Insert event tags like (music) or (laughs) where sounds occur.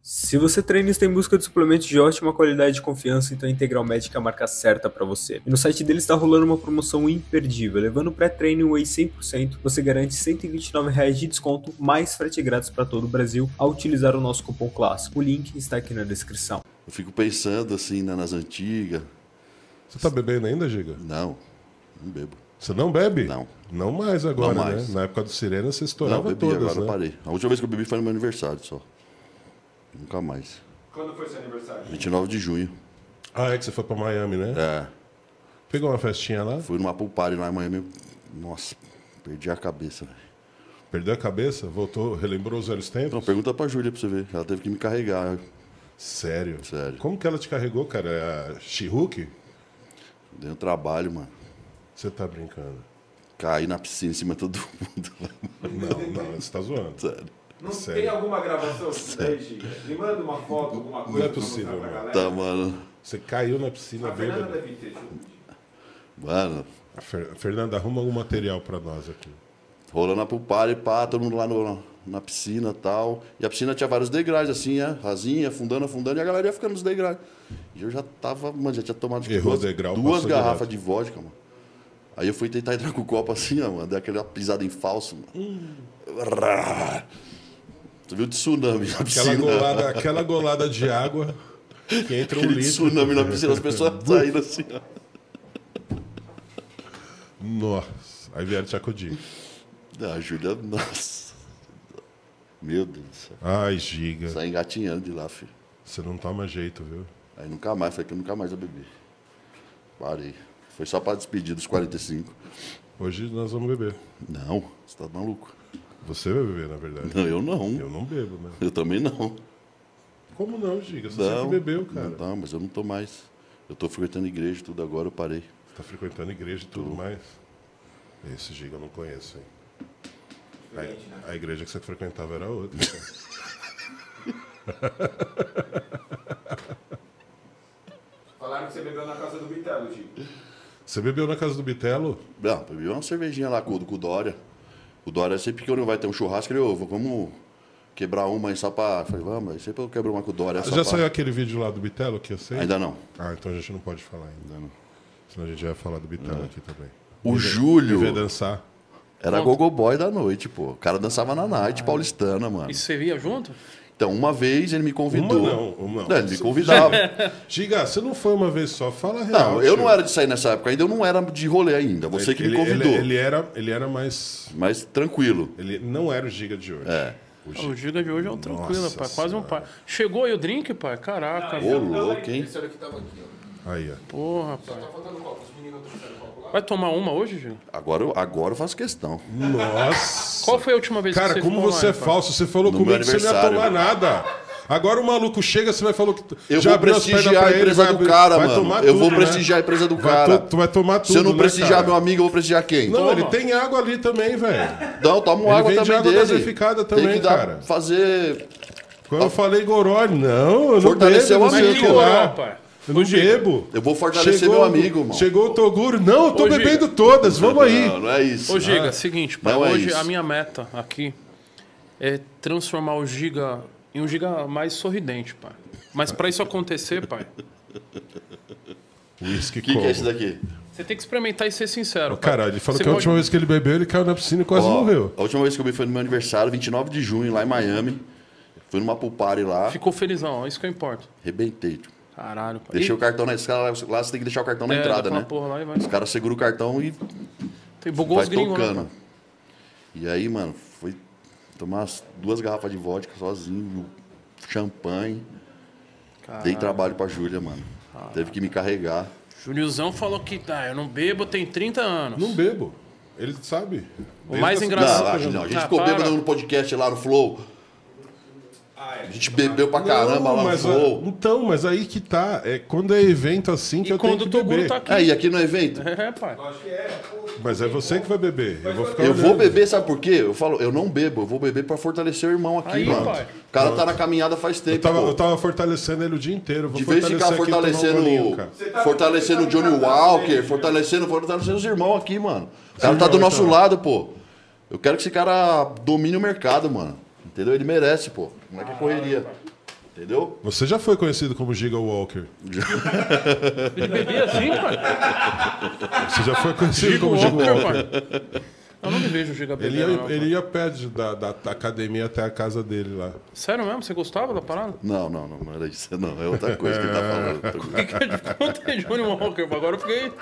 Se você treina e está em busca de suplementos de ótima qualidade e confiança, então a Integral Médica é a marca certa para você. E no site deles está rolando uma promoção imperdível. Levando o pré-treino Whey 100%, você garante 129 reais de desconto, mais frete grátis para todo o Brasil, ao utilizar o nosso cupom clássico. O link está aqui na descrição. Eu fico pensando assim né, nas antigas. Você tá bebendo ainda, Giga? Não, não bebo. Você não bebe? Não. Não mais agora, Não mais. né? Na época do Sirena você Não, estourava bebi, todas, agora né? eu parei. A última vez que eu bebi foi no meu aniversário só. Nunca mais. Quando foi seu aniversário? 29 de junho. Ah, é que você foi pra Miami, né? É. Pegou uma festinha lá? Fui numa pool party lá em Miami. Nossa, perdi a cabeça, velho. Perdeu a cabeça? Voltou, relembrou os velhos tempos? Não, pergunta pra Júlia pra você ver. Ela teve que me carregar. Sério? Sério. Como que ela te carregou, cara? É a She-Hulk? Deu um trabalho, mano. Você tá brincando? Caí na piscina em cima de todo (laughs) mundo. Não, não, você tá zoando. Sério. Não Sério? tem alguma gravação daí, Giga? Me manda uma foto, alguma coisa Não é possível, pra mano. Tá, mano. Você caiu na piscina A Fernanda deve ter. Mano, A Fer- Fernanda, arruma algum material pra nós aqui. rolando a pool party, pá, todo mundo lá no- na piscina e tal. E a piscina tinha vários degraus, assim, é, rasinha, afundando, afundando, e a galera ia ficando nos degraus. E eu já tava, mano, já tinha tomado que Errou duas, degrau, duas garrafas direto. de vodka, mano. Aí eu fui tentar entrar com o copo assim, ó, mano, dei aquela pisada em falso, mano. Hum. Você viu tsunami na Aquela piscina? golada, aquela golada de água que entra um Aquele litro. tsunami na piscina, as pessoas (laughs) saindo assim, ó. Nossa. Aí vieram te acudir. Ah, A Júlia, nossa. Meu Deus do céu. Ai, Giga. Sai engatinhando de lá, filho. Você não toma jeito, viu? Aí nunca mais, falei que eu nunca mais eu bebi. Parei. Foi só pra despedir dos 45. Hoje nós vamos beber. Não, você tá maluco. Você vai beber, na verdade. Não, eu não. Eu não bebo, né? Eu também não. Como não, Giga? Você Não, sempre bebeu, cara. Não, mas eu não tô mais. Eu tô frequentando igreja e tudo agora, eu parei. Você tá frequentando igreja e tudo mais. Esse Giga eu não conheço, hein? A, a igreja que você frequentava era outra. (laughs) Falaram que você bebeu na casa do Bitelo, Giga. Você bebeu na casa do Bitelo? Não, bebi uma cervejinha lá com, o- com o Dória. O Dória sempre que eu não vai ter um churrasco, ele, ô, vamos quebrar uma aí só pra. Eu falei, vamos, aí sempre eu quebro uma com o Dória. só Já pra- saiu aquele vídeo lá do Bitelo que eu sei? Ainda não. Ah, então a gente não pode falar ainda. Ainda não. Senão a gente vai falar do Bitelo aqui também. O Me ver- Júlio Me ver dançar. era gogo boy da noite, pô. O cara dançava na night paulistana, mano. E você via junto? Então, uma vez ele me convidou. Uma não, uma não. É, ele me convidava. (laughs) Giga, você não foi uma vez só, fala a real. Não, eu tio. não era de sair nessa época ainda, eu não era de rolê ainda. Você que me Ele- convidou. Ele, ele era, ele era mais. Mas tranquilo. Ele não era o Giga de hoje. É. O O Giga. Giga de hoje é um tranquilo, Nossa pai. Quase um pai. Chegou aí o drink, pai? Caraca. Ô, louco, hein? Esse era que tava aqui, ó. Aí, ó. Porra, pai. Tá. Vai tomar uma hoje, Giga? Agora, eu- agora eu faço questão. Nossa. Qual foi a última vez que Cara, você como ficou você é pai? falso. Você falou No comigo meu que você não ia tomar aniversário. nada. Agora o maluco chega, você vai falar que. Eu já vou abriu as pernas prestigiar pra a ele, empresa vai do abrir- cara, vai mano. tomar eu tudo, vou né? prestigiar a empresa do Vai cara. to- tu vai tomar tudo. Se eu não né, prestigiar cara? meu amigo, eu vou prestigiar quem? Não, Toma. ele tem água ali também, velho. Não, toma Ele água vende também água dele. gasificada Tem também, que dar, cara. fazer... Quando eu falei Goroli, não, eu não Fortalecer bebo, o sei amigo. o que lá. Não, pai. Eu não bebo. Eu vou fortalecer meu amigo, mano. Chegou o Toguro. Não, eu tô Ô, Giga. bebendo todas, vamos aí. Não, não é isso. Ô, Giga, seguinte, pai. Não é hoje isso. a minha meta aqui é transformar o Giga em um Giga mais sorridente, pai. Mas pra isso acontecer, pai, (laughs) Whisky O que, que é esse daqui? você tem que experimentar e ser sincero. pai. Cara, ele falou Você que a pode- última vez que ele bebeu, ele caiu na piscina e quase Ó, morreu. A última vez que eu vi foi no meu aniversário, 29 de junho, lá em Miami. Fui numa pool party lá, Ficou felizão, é isso que importa. arrebentei. tio. Caralho, pai. Deixei E- o cartão na escala, lá você tem que deixar o cartão na É, entrada, né? porra lá e vai. Os caras seguram o cartão e Tem bugou vai os gringos, né, tocando. pai? E aí, mano, fui tomar as duas garrafas de vodka sozinho, champanhe. Dei trabalho pra Júlia, mano. Teve que me carregar. Juliuzão falou que tá, eu não bebo, tem 30 anos. Não bebo. Ele sabe. O mais a- engraçado- Não, não. A gente Ah, ficou para. bêbado no podcast lá no Flow. A gente bebeu pra caramba Não, lá no Flow. ah, Então, mas aí que tá. É quando é evento assim que E eu tenho quando que o Toguro beber. tá aqui. É, e aqui no evento? É, pai. Acho que é. Mas é você que vai beber. Eu vou ficar Eu vou beber, sabe por quê? Eu falo, eu não bebo, eu vou beber pra fortalecer o irmão aqui, Aí, mano. pai. O cara tá na caminhada faz tempo. Eu tava, eu tava fortalecendo ele o dia inteiro. Vou De vez de ficar fortalecendo. Você tá- fortalecendo o tá Johnny ligado Walker, fortalecendo, fortalecendo os irmãos aqui, mano. O cara tá do nosso então. lado, pô. Eu quero que esse cara domine o mercado, mano. Entendeu? Ele merece, pô. Não é que é correria. Entendeu? Você já foi conhecido como Giga Walker. Ele bebia assim, pai? Você já foi conhecido Giga como Giga Walker. Eu não me vejo Giga Ele bebendo, ia, não, ele ia perto da, da, da academia até a casa dele lá. Sério mesmo? Você gostava da parada? Não, não, não, não era isso, não. É outra coisa que ele tá falando. (laughs) O que que é de Johnny Walker? Agora eu fiquei...